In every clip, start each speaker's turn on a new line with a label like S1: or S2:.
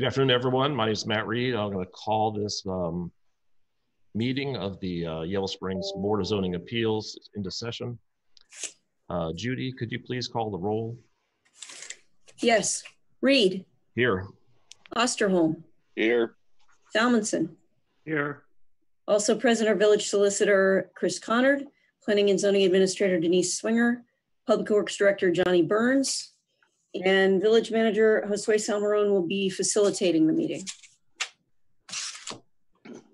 S1: Good afternoon, everyone. My name is Matt Reed. I'm going to call this um, meeting of the uh, Yellow Springs Board of Zoning Appeals into session. Uh, Judy, could you please call the roll?
S2: Yes. Reed,
S1: Here.
S2: Osterholm,
S3: Here.
S2: Salmonson.
S4: Here,
S2: Also present are Village Solicitor Chris Conard, Planning and Zoning Administrator Denise Swinger, Public Works Director Johnny Burns, and Village Manager Josue Salmeron will be facilitating the meeting.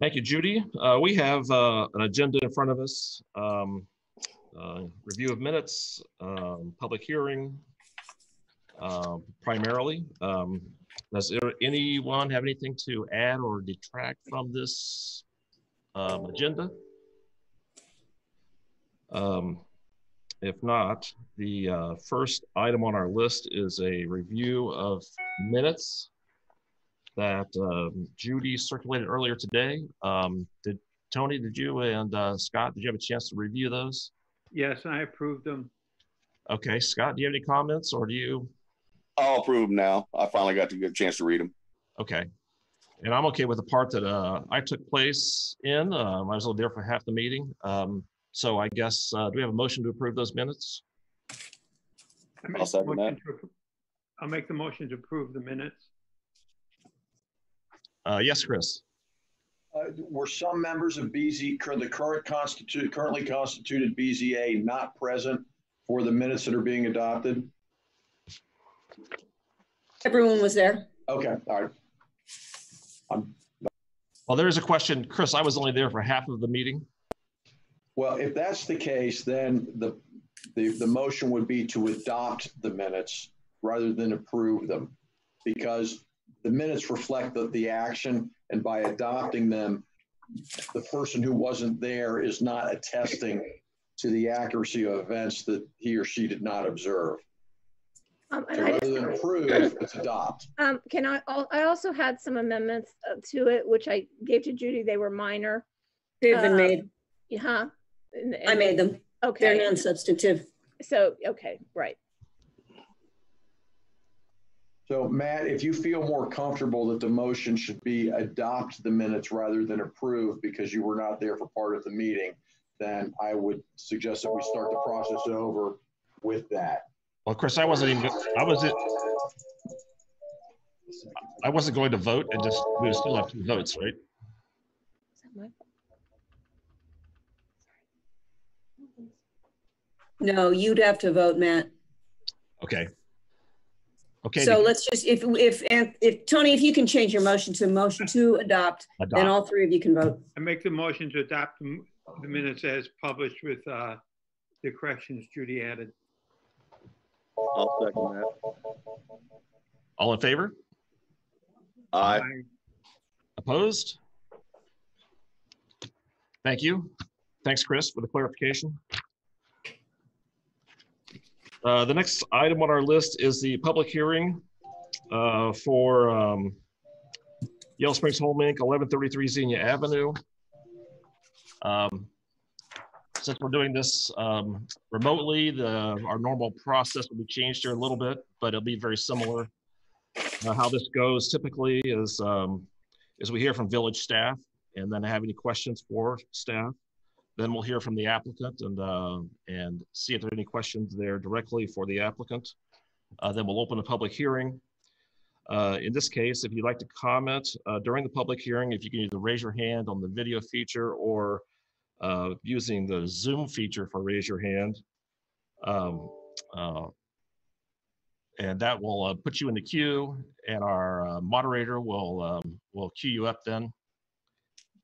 S1: Thank you, Judy. Uh, We have uh, an agenda in front of us. um, uh, Review of minutes, um, public hearing uh, primarily. Um, Does there- anyone have anything to add or detract from this um, agenda? Um, If not, the uh, first item on our list is a review of minutes that um, Judy circulated earlier today. Um, Did, Tony, did you and uh, Scott, did you have a chance to review those?
S4: yes, I approved them.
S1: Okay, Scott, do you have any comments or do you?
S3: I'll approve them now. I finally got to get a chance to read them.
S1: Okay. And I'm okay with the part that uh, I took place in. Um, I was only there for half the meeting. Um, So I guess, uh, do we have a motion to approve those minutes?
S4: I make
S3: I'll
S4: the
S3: second
S4: motion
S3: that.
S4: to appro- I'll make the motion to approve the minutes.
S1: Uh, Yes, Chris?
S5: Uh, Were some members of BZ, cur- the current constitute, currently constituted BZA not present for the minutes that are being adopted?
S2: Everyone was there.
S5: Okay, all right. Um,
S1: Well, there is a question. Chris, I was only there for half of the meeting.
S5: Well, if that's the case, then the, the, the motion would be to adopt the minutes rather than approve them. Because the minutes reflect the, the action, and by adopting them, the person who wasn't there is not attesting to the accuracy of events that he or she did not observe.
S6: Um,
S5: So
S6: and I,
S5: rather than approve, it's adopt.
S6: um, can I, I also had some amendments uh, to it, which I gave to Judy. They were minor.
S2: They've been
S6: Uh,
S2: made.
S6: Yeah, Huh? And-
S2: I made them. Okay. They're
S6: Okay,
S2: non-substantive.
S6: so, okay, right.
S5: So Matt, if you feel more comfortable that the motion should be adopt the minutes rather than approve because you were not there for part of the meeting, then I would suggest that we start the process over with that.
S1: Well, Chris, I wasn't even, I wasn't, I wasn't going to vote and just, we still have two votes, right?
S6: Is that my-
S2: No, you'd have to vote, Matt.
S1: Okay. Okay.
S2: So let's just, if, if, and if, Tony, if you can change your motion to motion to adopt, then
S1: adopt.
S2: all three of you can vote.
S4: I make the motion to adopt the m- the minutes as published with uh, the corrections Judy added.
S3: I'll second that.
S1: All in favor?
S3: Aye.
S1: Opposed? Thank you. Thanks, Chris, for the clarification. Uh, The next item on our list is the public hearing uh, for um, Springs Home Inc., 1133 Xenia Avenue. Um, Since we're doing this um, remotely, the, our normal process will be changed here a little bit, but it'll be very similar. Uh, How this goes typically is um, is we hear from village staff and then have any questions for staff. Then we'll hear from the applicant and, uh, and see if there are any questions there directly for the applicant. Uh, Then we'll open a public hearing. Uh, In this case, if you'd like to comment uh, during the public hearing, if you can either raise your hand on the video feature or uh, using the Zoom feature for raise your hand. Um, uh, And that will put you in the queue and our moderator will, um, will queue you up then.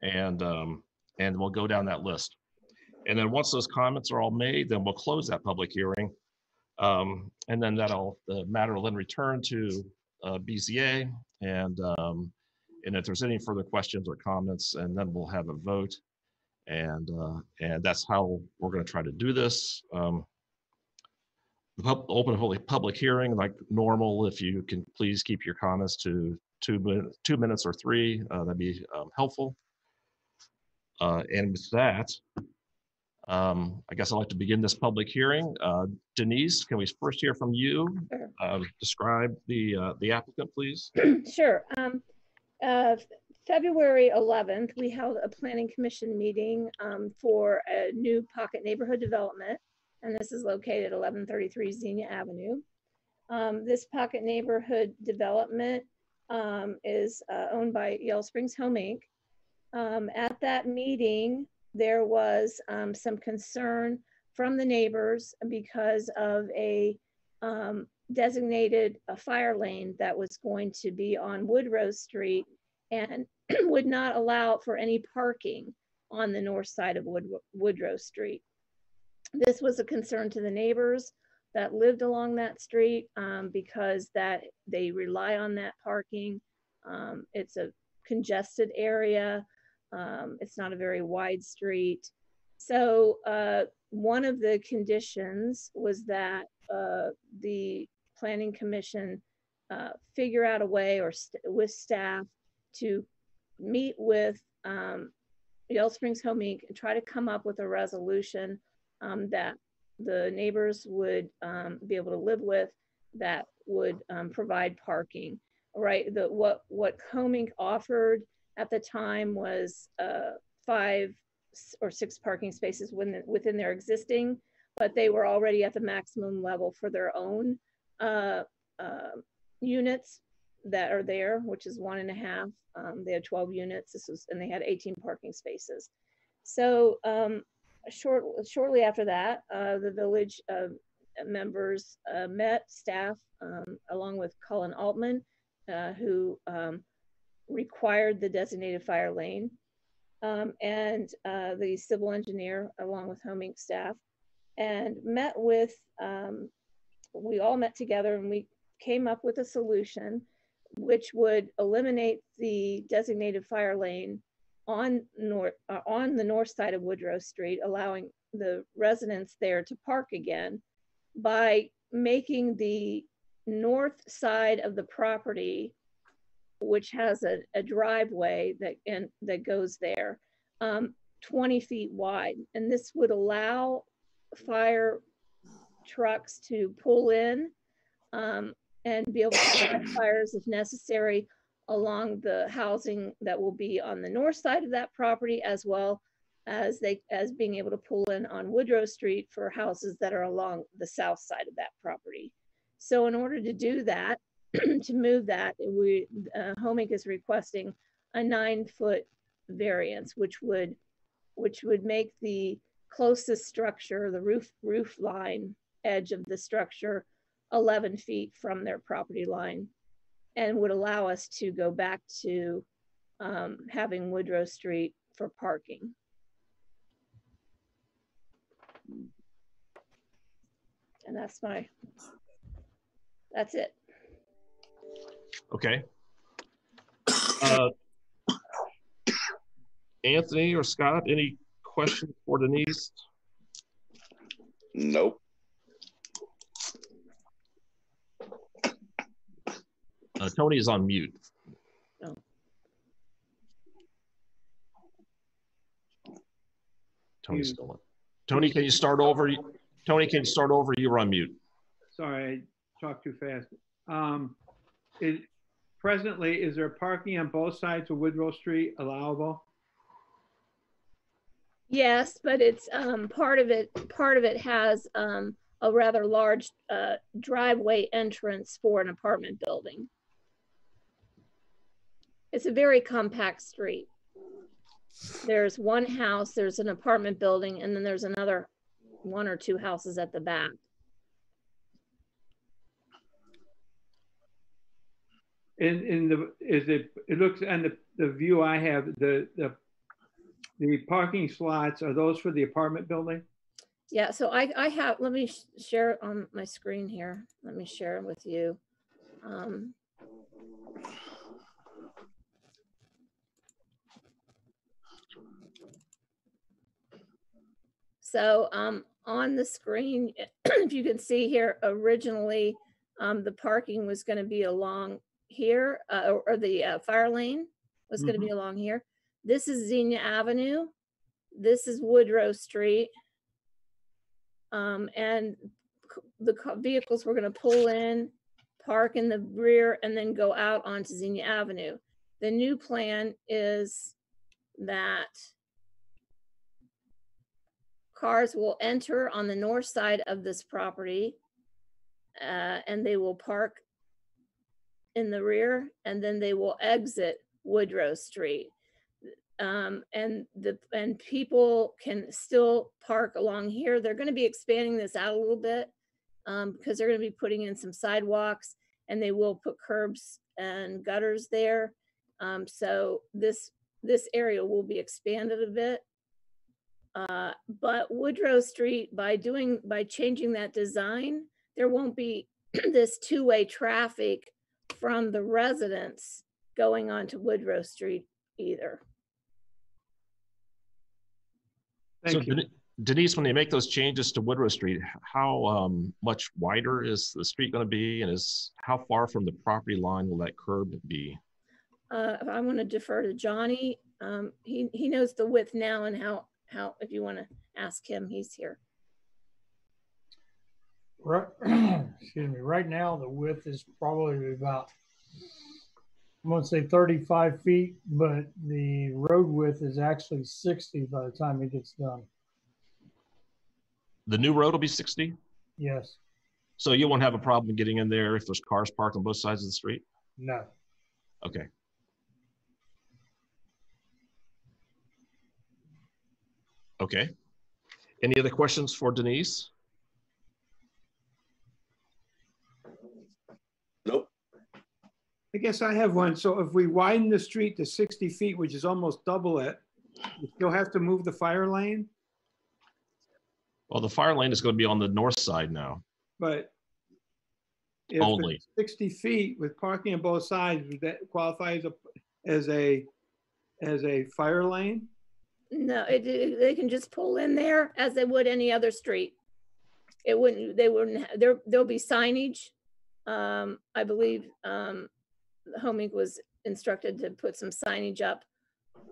S1: And, um, and we'll go down that list. And then once those comments are all made, then we'll close that public hearing. Um, and then that'll, the matter will then return to, uh, BZA and, um, and if there's any further questions or comments, and then we'll have a vote. And, uh, and that's how we're gonna try to do this. Um, the pub, open public, public hearing like normal, if you can please keep your comments to two minutes, two minutes or three, uh, that'd be, um, helpful. Uh, and with that, Um, I guess I'd like to begin this public hearing. Uh, Denise, can we first hear from you?
S6: Sure.
S1: Uh, Describe the, uh, the applicant, please.
S6: Sure. Um, uh, February 11th, we held a planning commission meeting um, for a new pocket neighborhood development. And this is located at 1133 Xenia Avenue. Um, This pocket neighborhood development um, is uh, owned by Yellow Springs Home Inc. Um, At that meeting, there was um, some concern from the neighbors because of a um, designated a fire lane that was going to be on Woodrow Street and would not allow for any parking on the north side of Wood, Woodrow Street. This was a concern to the neighbors that lived along that street um, because that they rely on that parking. Um, it's a congested area. Um, it's not a very wide street. So uh, one of the conditions was that uh, the planning commission uh, figure out a way or with staff to meet with um, Springs Home Inc. and try to come up with a resolution um, that the neighbors would um, be able to live with that would um, provide parking. Right, the what what Home Inc. offered at the time was uh, five or six parking spaces within within their existing, but they were already at the maximum level for their own uh, uh, units that are there, which is one and a half. Um, they had 12 units. This was, and they had 18 parking spaces. So um, short, shortly after that, uh, the village uh, members uh, met staff um, along with Colin Altman, uh, who um, required the designated fire lane, um, and uh, the civil engineer along with Home Inc. staff, and met with. Um, we all met together and we came up with a solution which would eliminate the designated fire lane on north, uh, on the north side of Woodrow Street, allowing the residents there to park again by making the north side of the property, which has a, a driveway that, and, that goes there, um, 20 feet wide. And this would allow fire trucks to pull in um, and be able to fight fires if necessary along the housing that will be on the north side of that property as well as they as being able to pull in on Woodrow Street for houses that are along the south side of that property. So in order to do that, to move that, we uh, is requesting a nine foot variance, which would which would make the closest structure, the roof roof line edge of the structure 11 feet from their property line and would allow us to go back to um, having Woodrow Street for parking. And that's my, that's it.
S1: Okay. Uh, Anthony or Scott, any questions for Denise?
S3: Nope.
S1: Uh, Tony is on mute.
S6: Oh.
S1: Tony's still on. Tony, can you start over? Tony, can you start over? You were on mute.
S4: Sorry, I talked too fast. Um, is, presently, is there parking on both sides of Woodrow Street allowable?
S6: Yes, but it's, um, part of it, part of it has, um, a rather large, uh, driveway entrance for an apartment building. It's a very compact street. There's one house, there's an apartment building, and then there's another one or two houses at the back.
S4: In, in the, is it, it looks, and the, the view I have, the, the, the parking slots, are those for the apartment building?
S6: Yeah, so I, I have, let me sh- share it on my screen here. Let me share it with you. Um, So um, on the screen, if you can see here, originally, um, the parking was gonna be along here, uh, or, the uh, fire lane was gonna be along here. This is Xenia Avenue. This is Woodrow Street. Um, and c- the ca- vehicles were gonna pull in, park in the rear, and then go out onto Xenia Avenue. The new plan is that cars will enter on the north side of this property, uh, and they will park in the rear, and then they will exit Woodrow Street. Um, and the, and people can still park along here. They're gonna be expanding this out a little bit. Um, because they're gonna be putting in some sidewalks and they will put curbs and gutters there. Um, so this, this area will be expanded a bit. Uh, but Woodrow Street, by doing, by changing that design, there won't be this two-way traffic from the residents going onto Woodrow Street either.
S1: So
S4: Thank you.
S1: Den- Denise, when they make those changes to Woodrow Street, how um, much wider is the street going to be? And is, how far from the property line will that curb be?
S6: Uh, I want to defer to Johnny. Um, he, he knows the width now and how, how, if you want to ask him, he's here.
S7: Right, excuse me, right now, the width is probably about, I'm gonna say thirty-five feet, but the road width is actually sixty by the time it gets done.
S1: The new road will be 60?
S7: Yes,
S1: So you won't have a problem getting in there if there's cars parked on both sides of the street?
S7: no.
S1: Okay. Okay. Any other questions for Denise?
S3: Nope.
S4: I guess I have one. So if we widen the street to 60 feet, which is almost double it, you'll have to move the fire lane,
S1: Well, the fire lane is going to be on the north side now.
S4: but if it's
S1: Only.
S4: 60 feet with parking on both sides, would that qualify as a, as a, as a fire lane?
S6: No, it, it- they can just pull in there as they would any other street. It wouldn't, they wouldn't, ha- there, there'll be signage. Um, I believe, um, Home Inc. was instructed to put some signage up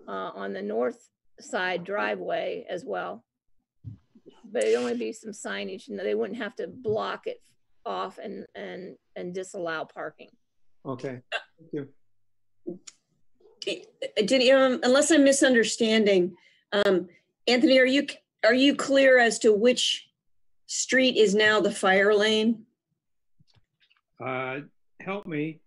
S6: uh, on the north side driveway as well. But it'd only be some signage, and they wouldn't have to block it off and, and, and disallow parking.
S4: Okay, thank you.
S2: Did, um, unless I'm misunderstanding, um, Anthony, are you, are you clear as to which street is now the fire lane?
S4: Uh, help me.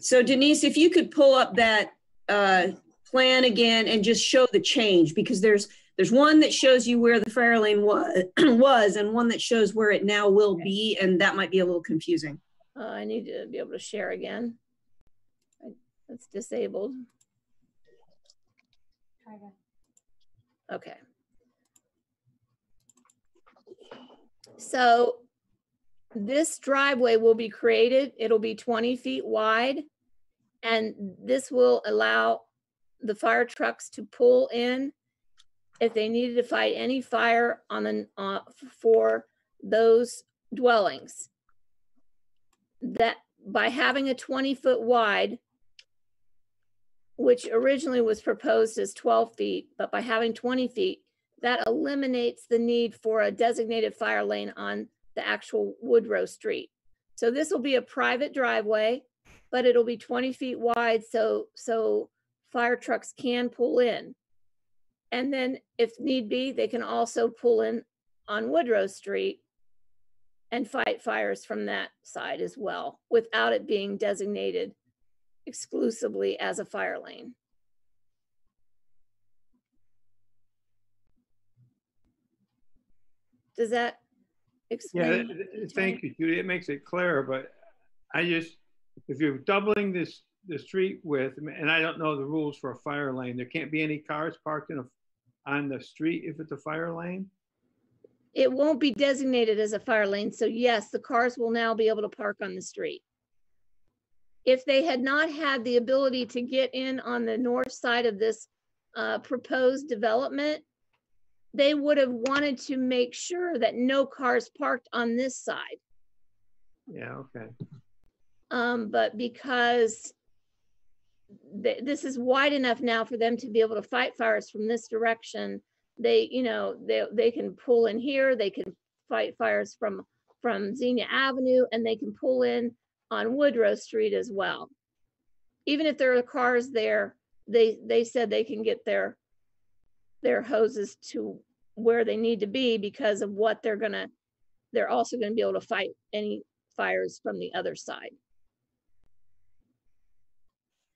S2: So Denise, if you could pull up that, uh, plan again and just show the change, because there's, there's one that shows you where the fire lane was, was, and one that shows where it now will be, and that might be a little confusing.
S6: Uh, I need to be able to share again. I- It's disabled. Okay. So this driveway will be created. It'll be 20 feet wide. And this will allow the fire trucks to pull in if they needed to fight any fire on the, uh, for those dwellings that by having a 20 foot wide, which originally was proposed as 12 feet, but by having 20 feet, that eliminates the need for a designated fire lane on the actual Woodrow Street. So this will be a private driveway, but it'll be 20 feet wide, so, so fire trucks can pull in. And then if need be, they can also pull in on Woodrow Street and fight fires from that side as well, without it being designated exclusively as a fire lane. Does that explain?
S4: th- thank you, Judy. It makes it clear, but I just, if you're doubling this, the street width, and I don't know the rules for a fire lane, there can't be any cars parked in a, on the street if it's a fire lane?
S6: It won't be designated as a fire lane, so yes, the cars will now be able to park on the street. If they had not had the ability to get in on the north side of this uh, proposed development, they would have wanted to make sure that no cars parked on this side.
S4: Yeah, okay.
S6: Um, but because th- this is wide enough now for them to be able to fight fires from this direction, they, you know, they, they can pull in here, they can fight fires from, from Xenia Avenue and they can pull in on Woodrow Street as well. Even if there are cars there, they, they said they can get their, their hoses to where they need to be because of what they're gonna, they're also gonna be able to fight any fires from the other side.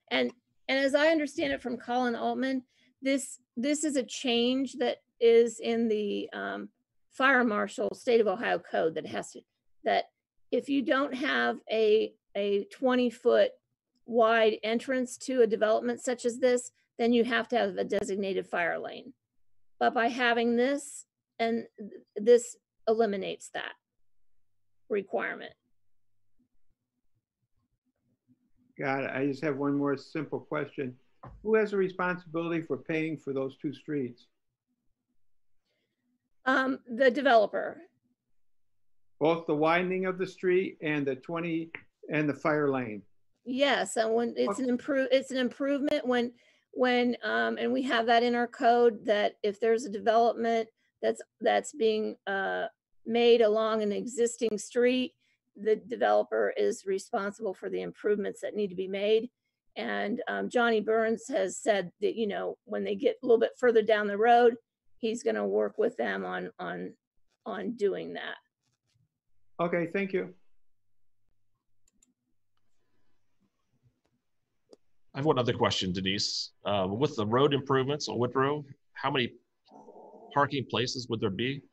S6: And, and as I understand it from Colin Altman, this, this is a change that is in the um, fire marshal state of Ohio code that has to, that if you don't have a, a 20 foot wide entrance to a development such as this, then you have to have a designated fire lane. But by having this, and this eliminates that requirement.
S4: Got it. I just have one more simple question. Who has the responsibility for paying for those two streets?
S6: Um, the developer,
S4: Both the widening of the street and the 20 and the fire lane?
S6: yes, and when it's an improve, it's an improvement when, when, um, and we have that in our code that if there's a development that's, that's being, uh, made along an existing street, the developer is responsible for the improvements that need to be made. And, um, Johnny Burns has said that, you know, when they get a little bit further down the road, he's gonna work with them on, on, on doing that.
S4: Okay, thank you.
S1: I have one other question, Denise. Uh, with the road improvements on Woodrow, how many parking places would there be?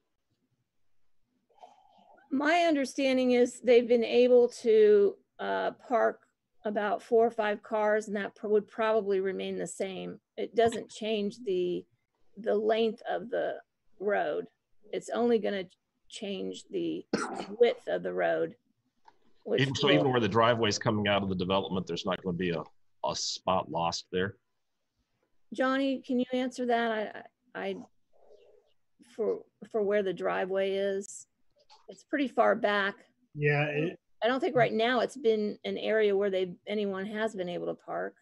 S6: My understanding is they've been able to uh, park about four or five cars and that pro- would probably remain the same. It doesn't change the, the length of the road. It's only gonna change the width of the road. which
S1: Even, so even where the driveway's coming out of the development, there's not going to be a, a spot lost there?
S6: Johnny, can you answer that? I, I, I- for, for where the driveway is? It's pretty far back.
S7: Yeah, it,
S6: I don't think right now it's been an area where they, anyone has been able to park.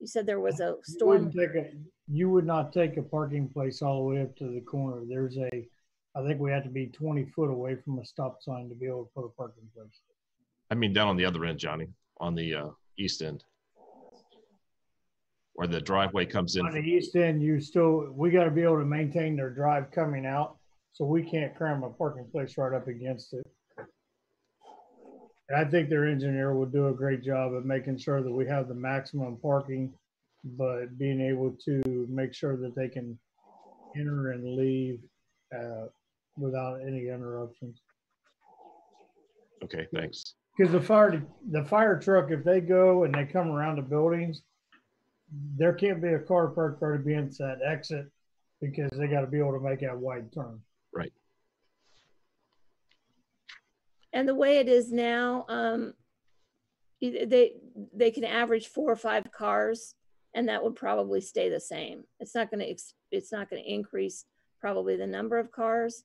S6: You said there was a
S7: you
S6: storm.
S7: wouldn't take a, you would not take a parking place all the way up to the corner. There's a, I think we have to be twenty foot away from a stop sign to be able to put a parking place.
S1: I mean, down on the other end, Johnny, on the uh, east end. Where the driveway comes in.
S7: On the east end, you still, we gotta be able to maintain their drive coming out, so we can't cram a parking place right up against it. And I think their engineer will do a great job of making sure that we have the maximum parking, but being able to make sure that they can enter and leave, uh, without any interruptions.
S1: Okay, thanks.
S7: Because the fire, the fire truck, if they go and they come around the buildings, there can't be a car parked right against that exit because they gotta be able to make that wide turn. Right.
S6: And the way it is now, um, e- they, they can average four or five cars and that would probably stay the same. It's not gonna, ex- it's not gonna increase probably the number of cars.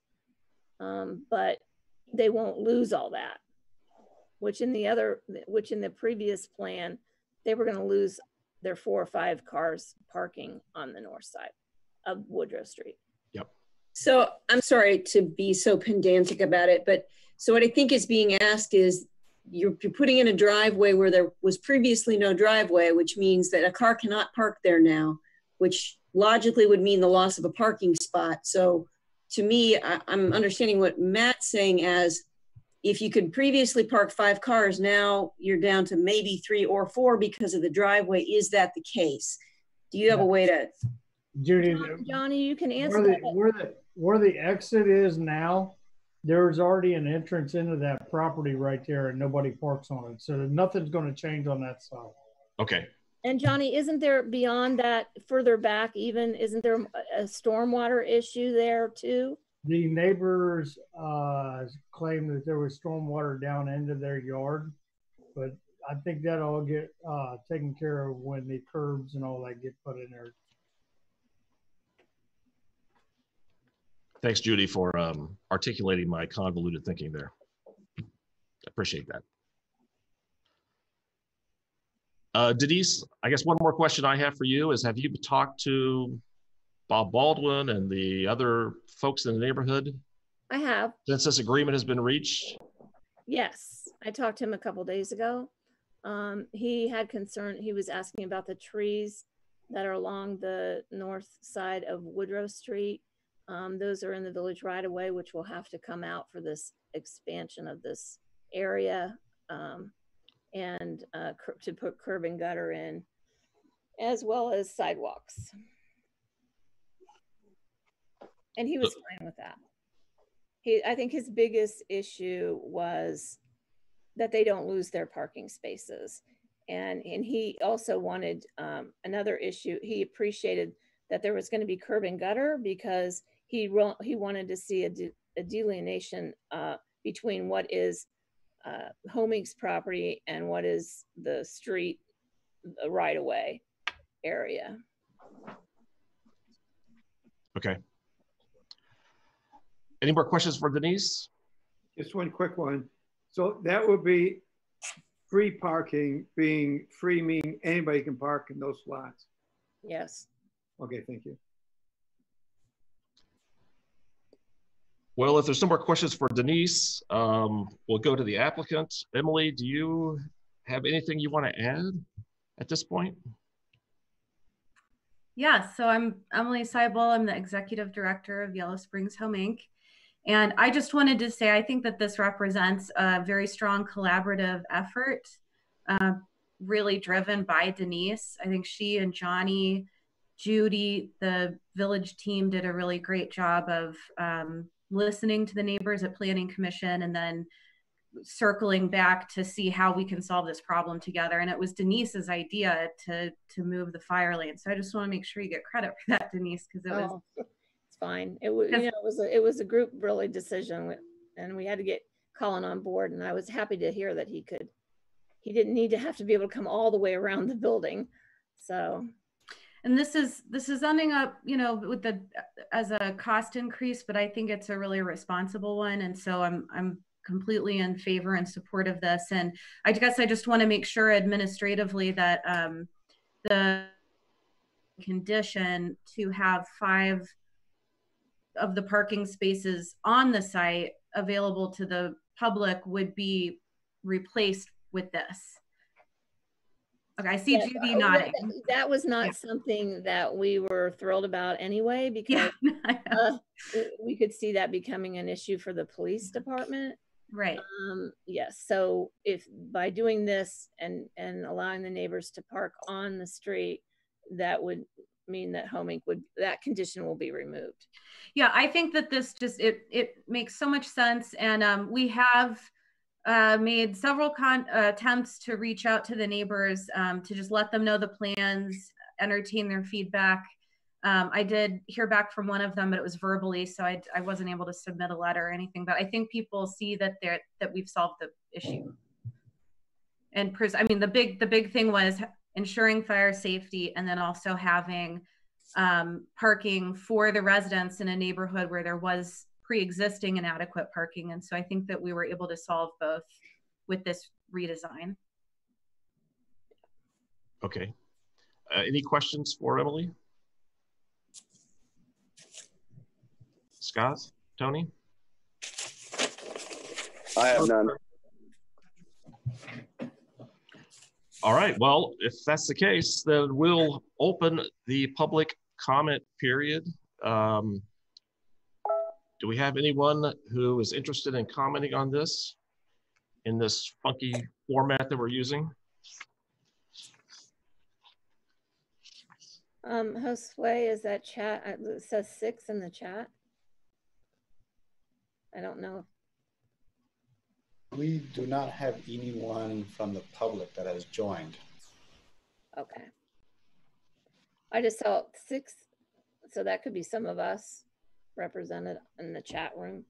S6: Um, but they won't lose all that. Which in the other, which in the previous plan, they were gonna lose their four or five cars parking on the north side of Woodrow Street. Yep.
S2: So I'm sorry to be so pedantic about it, but so what I think is being asked is you're, you're putting in a driveway where there was previously no driveway, which means that a car cannot park there now, which logically would mean the loss of a parking spot. So to me, I, I'm understanding what Matt's saying as if you could previously park five cars, now you're down to maybe three or four because of the driveway. Is that the case? Do you have a way to,
S7: Judy,
S6: Johnny, you can answer
S7: where the,
S6: that.
S7: where the, where the exit is now, there's already an entrance into that property right there and nobody parks on it. So nothing's gonna change on that side.
S1: Okay,
S6: And Johnny, isn't there beyond that, further back even, isn't there a a stormwater issue there too?
S7: The neighbors, uh, claimed that there was stormwater down into their yard. But I think that'll all get, uh, taken care of when the curbs and all that get put in there.
S1: thanks Judy for um, articulating my convoluted thinking there. Appreciate that. Uh, Denise, I guess one more question I have for you is have you talked to Bob Baldwin and the other folks in the neighborhood
S6: I have,
S1: since this agreement has been reached?
S6: yes. I talked to him a couple days ago. Um, he had concern, he was asking about the trees that are along the north side of Woodrow Street. Um, those are in the village right away, which will have to come out for this expansion of this area. Um, and, uh, cur- to put curb and gutter in, as well as sidewalks. And he was fine with that. He, I think his biggest issue was that they don't lose their parking spaces. And, and he also wanted, um, another issue, he appreciated that there was gonna be curb and gutter because he he wanted to see a, de- a delineation, uh, between what is, uh, Home Inc.'s property and what is the street, the right of way area.
S1: Okay. Any more questions for Denise?
S4: Just one quick one. So that would be free parking being free meaning anybody can park in those slots.
S6: Yes.
S4: Okay, thank you.
S1: Well, if there's no more questions for Denise, um, we'll go to the applicant. Emily, do you have anything you want to add at this point?
S8: Yeah, so I'm Emily Seibel. I'm the executive director of Yellow Springs Home Inc. And I just wanted to say I think that this represents a very strong collaborative effort, uh, really driven by Denise. I think she and Johnny, Judy, the village team did a really great job of um, listening to the neighbors at Planning Commission and then circling back to see how we can solve this problem together. And it was Denise's idea to to move the fire lane. So I just want to make sure you get credit for that, Denise, because it was
S6: Oh, fine. It was, you know, it was, a it was a group really decision and we had to get Colin on board and I was happy to hear that he could, he didn't need to have to be able to come all the way around the building. So,
S8: and this is this is ending up you know with the as a cost increase but i think it's a really responsible one and so i'm i'm completely in favor and support of this and i guess i just want to make sure administratively that um the condition to have five of the parking spaces on the site available to the public would be replaced with this okay i see
S6: Yes,
S8: judy nodding
S6: that- was
S8: Yeah.
S6: not something that we were thrilled about anyway, because
S8: yeah
S6: uh, we- we could see that becoming an issue for the police department.
S8: right
S6: Um, yes, so if by doing this and, and allowing the neighbors to park on the street, that would mean that Home Inc. would, that condition will be removed.
S8: Yeah, I think that this just it it makes so much sense, and um, we have uh, made several con- uh, attempts to reach out to the neighbors um, to just let them know the plans, entertain their feedback. Um, I did hear back from one of them, but it was verbally, so I, I wasn't able to submit a letter or anything. But I think people see that they're that we've solved the issue. And pres- I mean, the big the big thing was ensuring fire safety, and then also having um, parking for the residents in a neighborhood where there was pre-existing inadequate parking. And so I think that we were able to solve both with this redesign.
S1: Okay. Uh, any questions for Emily? Scott, Tony?
S3: I have none.
S1: All right, well, if that's the case, then we'll open the public comment period. Um, Do we have anyone who is interested in commenting on this in this funky format that we're using?
S6: Um, Josue, is that chat, uh, it says six in the chat? I don't know.
S9: We do not have anyone from the public that has joined.
S6: Okay. I just saw six, so that could be some of us represented in the chat room.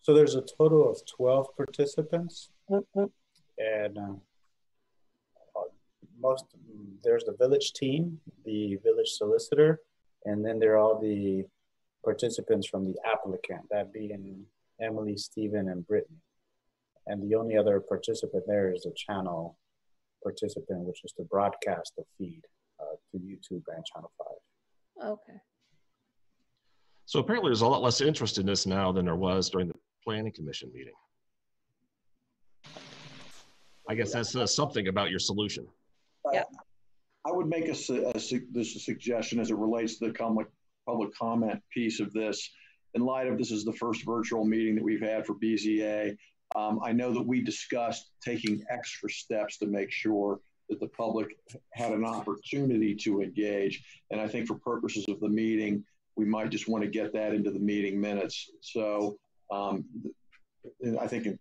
S9: So there's a total of 12 participants. And uh, uh, most, there's the village team, the village solicitor, and then there are all the participants from the applicant, that being Emily, Stephen, and Brittany. And the only other participant there is a channel participant, which is to broadcast the feed uh, to YouTube and Channel 5.
S6: Okay.
S1: So apparently there's a lot less interest in this now than there was during the planning commission meeting. I guess that says something about your solution. Yeah.
S5: I would make a, a, this a suggestion as it relates to the public, public comment piece of this. In light of this is the first virtual meeting that we've had for BZA. Um, I know that we discussed taking extra steps to make sure that the public had an opportunity to engage. And I think for purposes of the meeting, we might just want to get that into the meeting minutes. So um, I think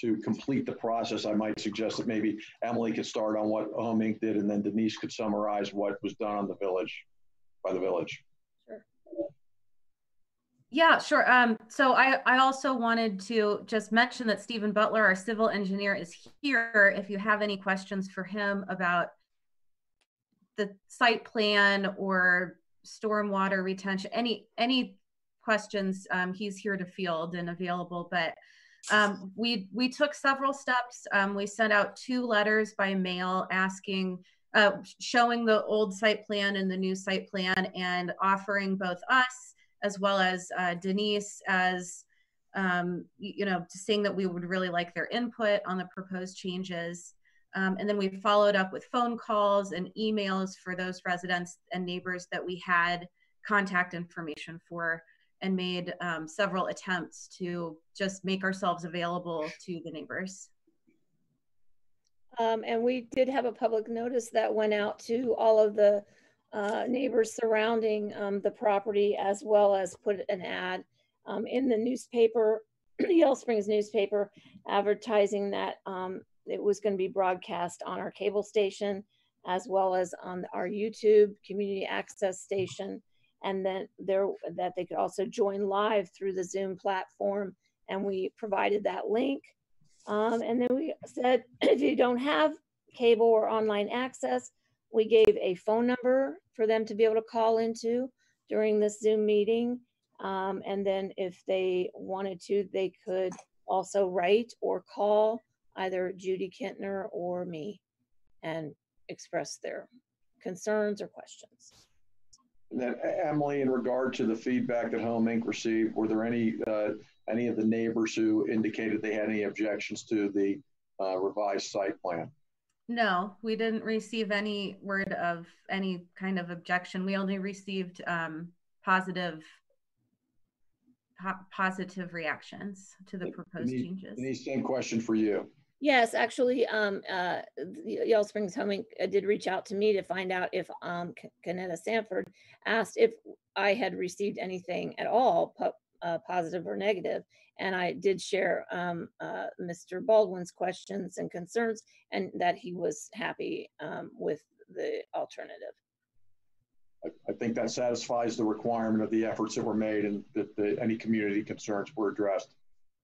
S5: to complete the process, I might suggest that maybe Emily could start on what Home Inc. did, and then Denise could summarize what was done on the village, by the village.
S8: Yeah, sure. Um, so I, I also wanted to just mention that Stephen Butler, our civil engineer, is here. If you have any questions for him about the site plan or stormwater retention, any any questions, um, he's here to field and available. But um, we we took several steps. Um, we sent out two letters by mail asking, uh, showing the old site plan and the new site plan, and offering both us as well as uh, Denise as um, you know, saying that we would really like their input on the proposed changes. Um, and then we followed up with phone calls and emails for those residents and neighbors that we had contact information for and made um, several attempts to just make ourselves available to the neighbors.
S6: Um, and we did have a public notice that went out to all of the uh, neighbors surrounding um, the property, as well as put an ad um, in the newspaper, Yellow Springs newspaper, advertising that um, it was going to be broadcast on our cable station, as well as on our YouTube community access station, and then there that they could also join live through the Zoom platform. And we provided that link. Um, and then we said, if you don't have cable or online access, we gave a phone number for them to be able to call into during this Zoom meeting. Um, and then if they wanted to, they could also write or call either Judy Kintner or me and express their concerns or questions.
S5: Then Emily, in regard to the feedback that Home Inc. received, were there any, uh, any of the neighbors who indicated they had any objections to the uh, revised site plan?
S8: No, we didn't receive any word of any kind of objection. We only received um, positive po- positive reactions to the proposed
S5: Denise-
S8: changes.
S5: Denise, same question for you.
S6: Yes, actually, um, uh, the Yellow Springs Home Inc uh, did reach out to me to find out if, um, K- Sanford asked if I had received anything at all, po- uh, positive or negative. And I did share, um, uh, Mr. Baldwin's questions and concerns and that he was happy, um, with the alternative.
S5: I, I think that satisfies the requirement of the efforts that were made and that the, any community concerns were addressed,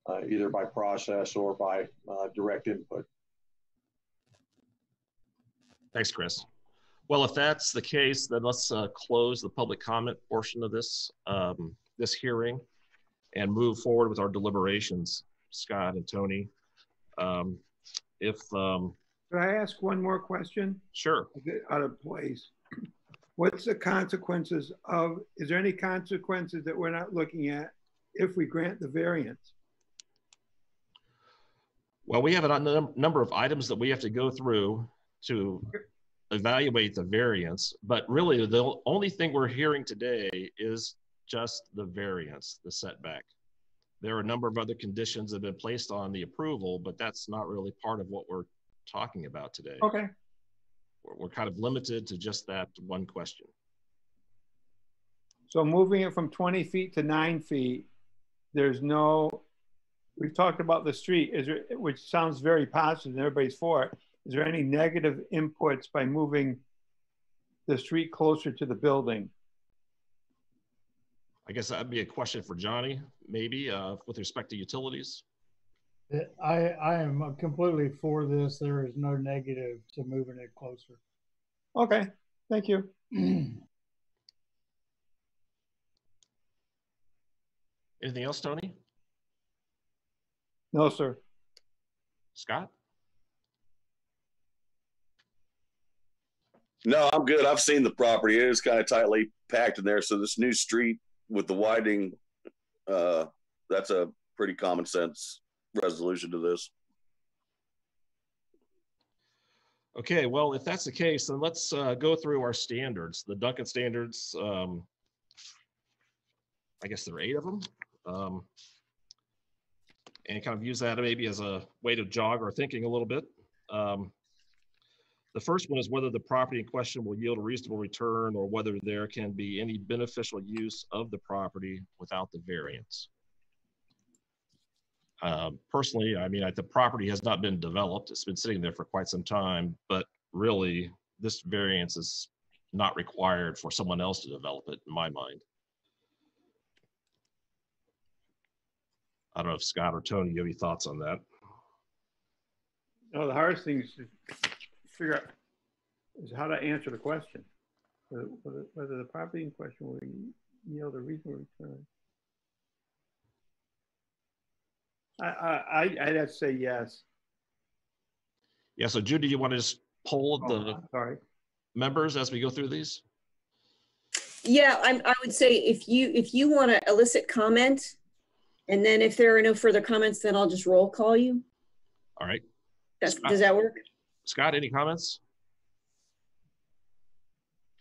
S5: uh, either by process or by uh, direct input.
S1: Thanks, Chris. Well, if that's the case, then let's uh, close the public comment portion of this, um, this hearing and move forward with our deliberations, Scott and Tony. Um, If, um,
S4: Could I ask one more question?
S1: sure,
S4: out of place. What's the consequences of, is there any consequences that we're not looking at if we grant the variance?
S1: Well, we have a num- number of items that we have to go through to evaluate the variance, but really the only thing we're hearing today is just the variance, the setback. There are a number of other conditions that have been placed on the approval, but that's not really part of what we're talking about today.
S4: Okay,
S1: We're, we're kind of limited to just that one question.
S4: so moving it from 20 feet to nine feet, there's no, we've talked about the street, is there, which sounds very positive and everybody's for it. Is there any negative inputs by moving the street closer to the building?
S1: I guess that'd be a question for Johnny, maybe, uh, with respect to utilities.
S7: I, I am completely for this. There is no negative to moving it closer.
S4: Okay, thank you.
S1: Anything else, Tony?
S4: No, sir.
S1: Scott?
S3: No, I'm good. I've seen the property. It is kind of tightly packed in there. So this new street with the widening, uh, that's a pretty common sense resolution to this.
S1: Okay, well, if that's the case, then let's uh, go through our standards, the Duncan standards. um, I guess there are eight of them. um, And kind of use that maybe as a way to jog our thinking a little bit. Um, The first one is whether the property in question will yield a reasonable return or whether there can be any beneficial use of the property without the variance. Uh, Personally, I mean, I- the property has not been developed. It's been sitting there for quite some time, but really, this variance is not required for someone else to develop it, in my mind. I don't know if Scott or Tony, you have any thoughts on that?
S4: No, the hardest thing is to figure out is how to answer the question. Whether, whether- whether the property in question will yield a reasonable return. I, I, I- I'd have to say yes.
S1: Yeah, so Judy, you want to just poll
S4: Oh,
S1: the
S4: I'm Sorry.
S1: members as we go through these?
S2: Yeah, I, I would say if you, if you want to elicit comment, and then if there are no further comments, then I'll just roll call you.
S1: All right.
S2: That's, does that work?
S1: Scott, any comments?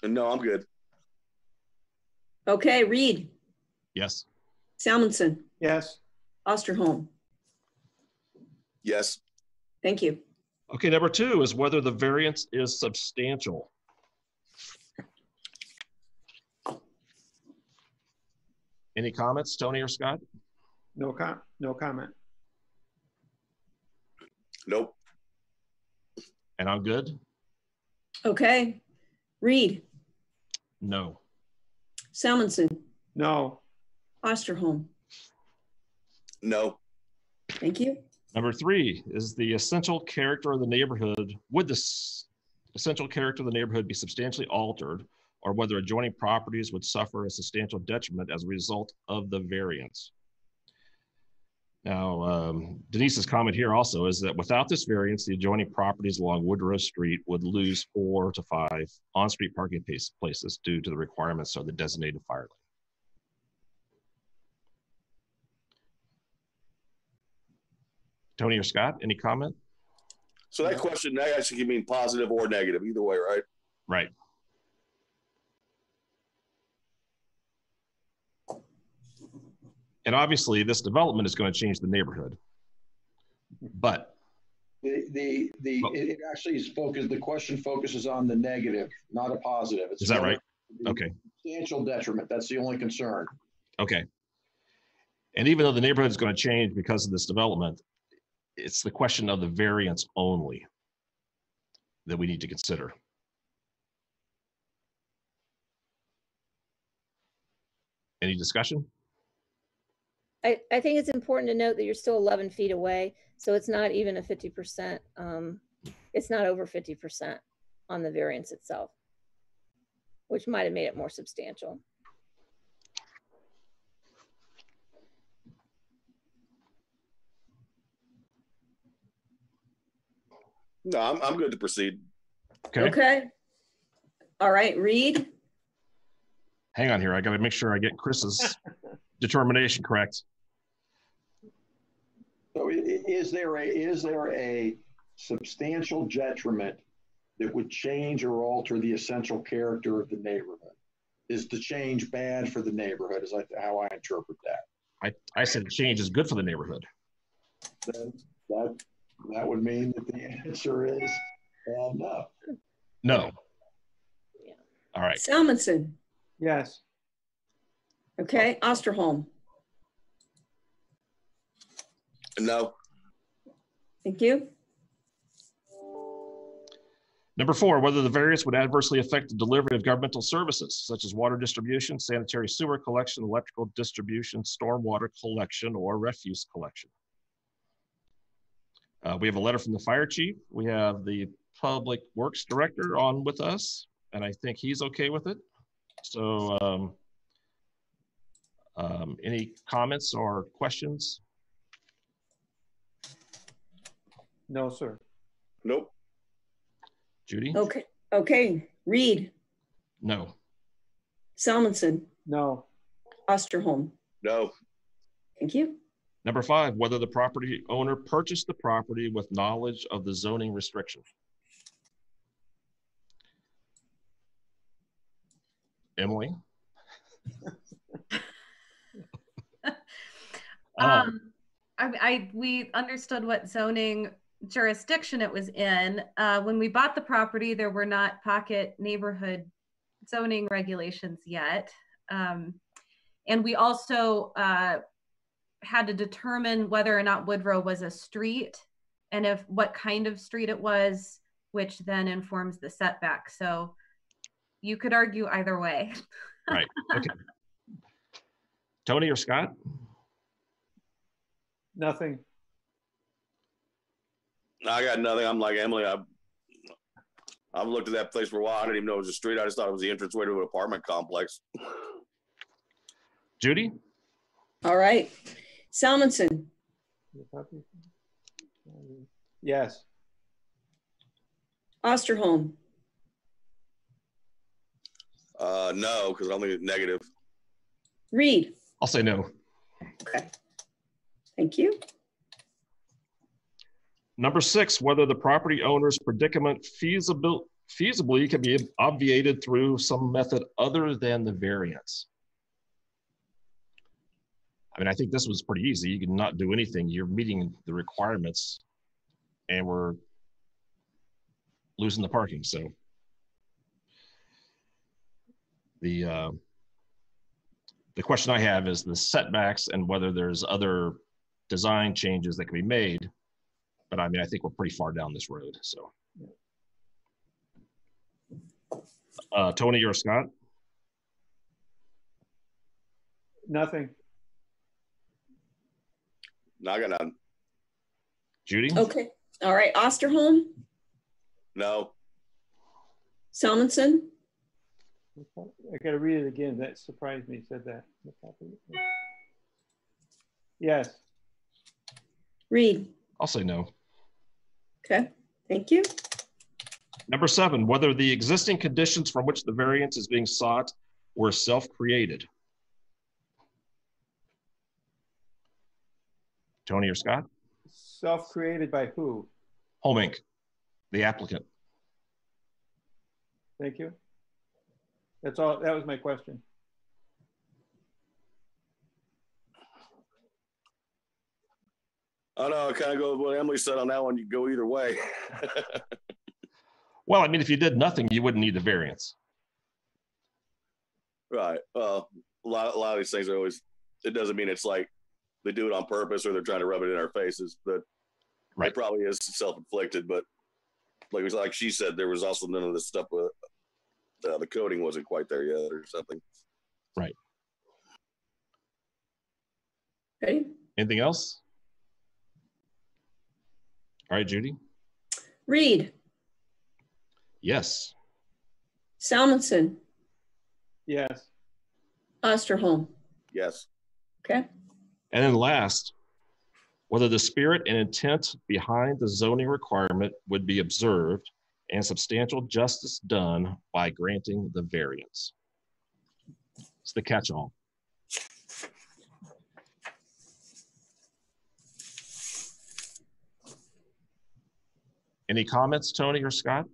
S3: No, I'm good.
S2: Okay, Reed,
S1: Yes.
S2: Salmeron,
S4: Yes,
S2: Osterholm,
S3: Yes,
S2: thank you.
S1: Okay, number two is whether the variance is substantial. Any comments, Tony or Scott?
S4: no com, no comment.
S3: nope,
S1: And I'm good?
S2: Okay, Reed,
S1: No.
S2: Salmeron,
S4: No,
S2: Osterholm,
S3: no,
S2: thank you.
S1: Number three is the essential character of the neighborhood. Would this essential character of the neighborhood be substantially altered or whether adjoining properties would suffer a substantial detriment as a result of the variance? Now, um, Denise's comment here also is that without this variance, the adjoining properties along Woodrow Street would lose four to five on-street parking places due to the requirements of the designated fire lane. Tony or Scott, any comment?
S3: so that question, that actually can mean positive or negative, either way, right?
S1: Right. And obviously, this development is going to change the neighborhood. But,
S5: The, the, the, it actually is focused, the question focuses on the negative, not a positive. It's
S1: Is that right? okay,
S5: Substantial detriment, that's the only concern.
S1: okay. And even though the neighborhood is going to change because of this development, it's the question of the variance only that we need to consider. Any discussion?
S6: I, I think it's important to note that you're still 11 feet away, so it's not even a 50%, um, it's not over 50% on the variance itself, which might have made it more substantial.
S3: No, I'm, I'm good to proceed.
S1: Okay,
S2: Okay. All right, Reed,
S1: hang on here. I got to make sure I get Chris's determination correct.
S5: So i- i- is there a, is there a substantial detriment that would change or alter the essential character of the neighborhood? Is the change bad for the neighborhood, is like how I interpret that?
S1: I, I said the change is good for the neighborhood.
S5: Then that, that would mean that the answer is, uh, no.
S1: No.
S6: Yeah.
S1: All right.
S2: Salmeron,
S4: yes,
S2: okay, Osterholm,
S3: No,
S2: thank you.
S1: Number four, whether the variance would adversely affect the delivery of governmental services such as water distribution, sanitary sewer collection, electrical distribution, stormwater collection, or refuse collection. Uh, we have a letter from the fire chief. We have the public works director on with us, and I think he's okay with it. So, um, um, any comments or questions?
S4: no, sir.
S3: nope,
S1: Judy?
S2: Okay, okay, Reed,
S1: No.
S2: Salmeron,
S4: No,
S2: Osterholm.
S3: No,
S2: Thank you.
S1: Number five, whether the property owner purchased the property with knowledge of the zoning restriction. Emily? Um,
S8: Um, I, I, we understood what zoning jurisdiction it was in. Uh, when we bought the property, there were not pocket neighborhood zoning regulations yet. Um, and we also, uh, had to determine whether or not Woodrow was a street and if, what kind of street it was, which then informs the setback. So you could argue either way.
S1: Right, okay. Tony or Scott?
S4: Nothing.
S3: I got nothing. I'm like Emily. I've, I've looked at that place for a while. I didn't even know it was a street. I just thought it was the entranceway to an apartment complex.
S1: Judy?
S2: All right. Salmeron,
S4: Yes.
S2: Osterholm,
S3: Uh, no, because I don't think it's negative.
S2: Reed.
S1: I'll say no.
S2: Okay. Thank you.
S1: Number six, whether the property owner's predicament feasible, feasibly can be obviated through some method other than the variance. I mean, I think this was pretty easy. You can not do anything. You're meeting the requirements and we're losing the parking, so. The, uh, the question I have is the setbacks and whether there's other design changes that can be made. But I mean, I think we're pretty far down this road, so. Uh, Tony or Scott?
S4: Nothing.
S3: No, I got none.
S1: Judy?
S2: Okay. All right. Osterholm,
S3: No,
S2: Salmeron,
S4: I gotta read it again. That surprised me. Said that. Yes.
S2: Reed.
S1: I'll say no.
S2: Okay. Thank you.
S1: Number seven, whether the existing conditions from which the variance is being sought were self-created. Tony or Scott?
S4: Self-created by who?
S1: Home Inc., the applicant.
S4: Thank you. That's all. That was my question.
S3: I know. I kind of go with what Emily said on that one. You go either way.
S1: Well, I mean, if you did nothing, you wouldn't need the variance.
S3: right. Well, a lot, a lot of these things are always. It doesn't mean it's like they do it on purpose or they're trying to rub it in our faces, but
S1: Right.
S3: it probably is self-inflicted. But like it was like she said, there was also none of this stuff with uh, the coding wasn't quite there yet or something.
S2: Right. Hey.
S1: Anything else? All right, Judy?
S2: Reed,
S1: Yes.
S2: Salmeron,
S4: Yes.
S2: Osterholm.
S3: Yes.
S2: Okay.
S1: And then last, whether the spirit and intent behind the zoning requirement would be observed and substantial justice done by granting the variance. It's the catch-all. Any comments, Tony or Scott?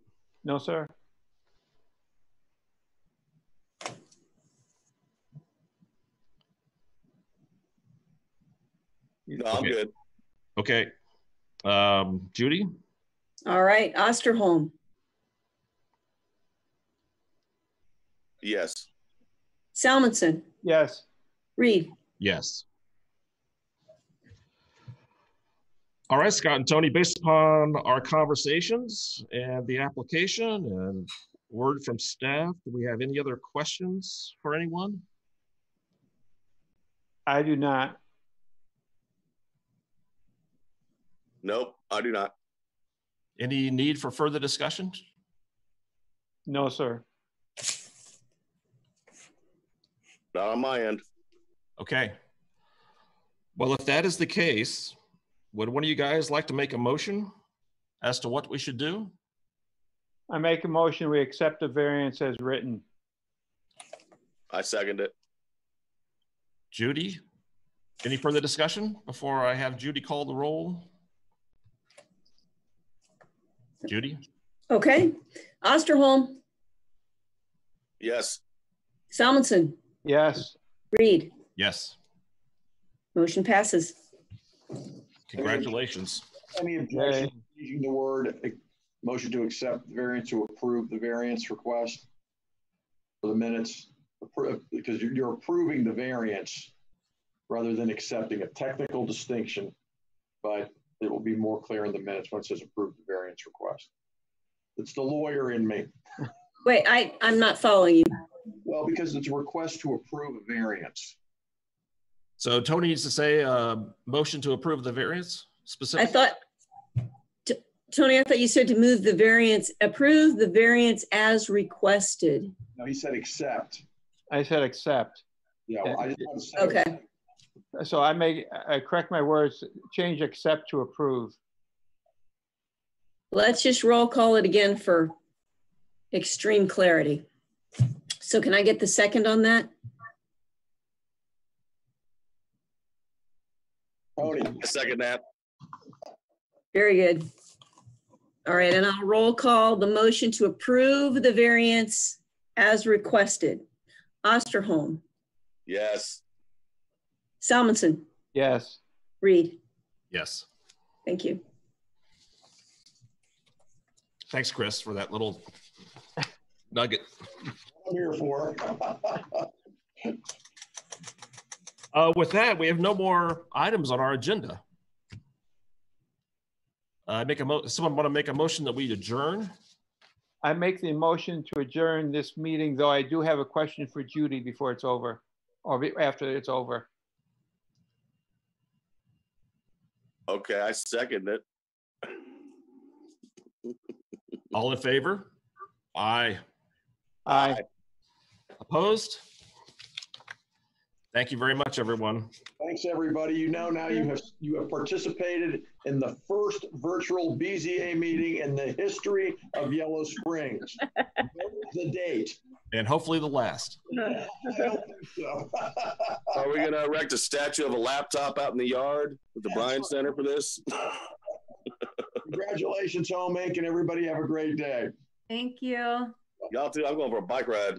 S4: No, sir.
S3: No, I'm
S1: Okay.
S3: good.
S1: Okay. Um, Judy?
S2: All right. Osterholm,
S3: Yes.
S2: Salmeron,
S4: Yes.
S2: Reed.
S1: Yes. All right, Scott and Tony, based upon our conversations and the application and word from staff, do we have any other questions for anyone?
S4: I do not.
S3: Nope. I do not.
S1: Any need for further discussion?
S4: No, sir.
S3: Not on my end.
S1: Okay. Well, if that is the case, would one of you guys like to make a motion as to what we should do?
S4: I make a motion, we accept the variance as written.
S3: I second it.
S1: Judy, any further discussion before I have Judy call the roll? Judy?
S2: Okay. Osterholm,
S3: Yes.
S2: Salmeron,
S4: Yes.
S2: Reed,
S1: Yes.
S2: motion passes.
S1: Congratulations.
S5: Any objection, to changing the word, eh, motion to accept the variance to approve the variance request for the minutes, appro- because you're, you're approving the variance rather than accepting a technical distinction, but it will be more clear in the minutes when it says approve the variance request. It's the lawyer in me.
S2: Wait, I, I'm not following you.
S5: Well, because it's a request to approve a variance.
S1: So Tony needs to say, uh, motion to approve the variance
S2: specifically.
S1: I
S2: thought, T- Tony, I thought you said to move the variance, approve the variance as requested.
S5: No, he said accept.
S4: I said accept.
S5: Yeah, well, I just want to say.
S2: Okay.
S4: So I may I correct my words, change accept to approve.
S2: Let's just roll call it again for extreme clarity. So can I get the second on that?
S5: Tony,
S3: I second that.
S2: Very good. All right, and I'll roll call the motion to approve the variance as requested. Osterholm,
S3: Yes.
S2: Salmeron,
S4: Yes.
S2: Reed,
S1: Yes.
S2: thank you.
S1: Thanks, Chris, for that little nugget.
S5: I'm here for.
S1: Uh, with that, we have no more items on our agenda. Uh, make a mo, someone want to make a motion that we adjourn?
S4: I make the motion to adjourn this meeting, though I do have a question for Judy before it's over, or be- after it's over.
S3: Okay, I second it.
S1: All in favor? Aye.
S4: Aye.
S1: Opposed? Thank you very much, everyone.
S5: Thanks, everybody. You know now you have, you have participated in the first virtual BZA meeting in the history of Yellow Springs. The date.
S1: And hopefully the last.
S5: I don't think so.
S3: Are we gonna erect a statue of a laptop out in the yard with the Bryan Center for this?
S5: Congratulations, Home Inc., and everybody have a great day.
S8: Thank you.
S3: Y'all too, I'm going for a bike ride.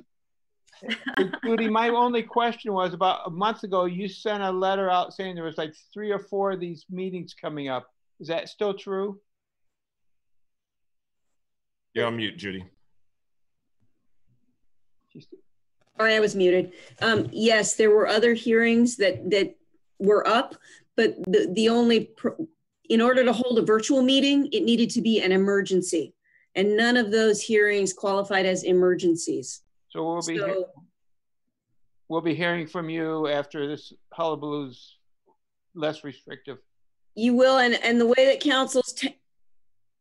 S4: Hey, Judy, my only question was about a month ago, you sent a letter out saying there was like three or four of these meetings coming up. Is that still true?
S1: You're on mute, Judy.
S4: She's-
S2: Sorry, I was muted. Um, yes, there were other hearings that, that were up, but the, the only, pr- in order to hold a virtual meeting, it needed to be an emergency. And none of those hearings qualified as emergencies.
S4: So we'll be, he- we'll be hearing from you after this hullabaloo's less restrictive.
S2: you will, and, and the way that council's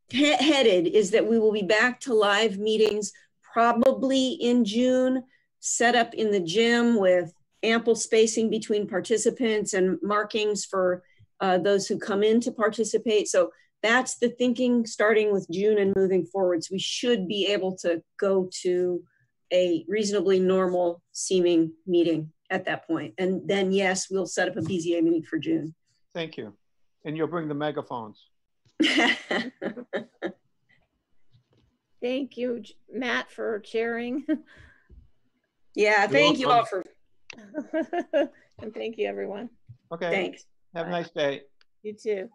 S2: he- headed is that we will be back to live meetings probably in June, set up in the gym with ample spacing between participants and markings for uh, those who come in to participate. So that's the thinking, starting with June and moving forwards. We should be able to go to a reasonably normal seeming meeting at that point. And then, yes, we'll set up a BZA meeting for June.
S4: Thank you. And you'll bring the megaphones.
S6: Thank you, Matt, for chairing.
S2: Yeah, thank you all for,
S6: And thank you, everyone.
S4: Okay,
S2: thanks.
S4: have a nice day.
S6: You too.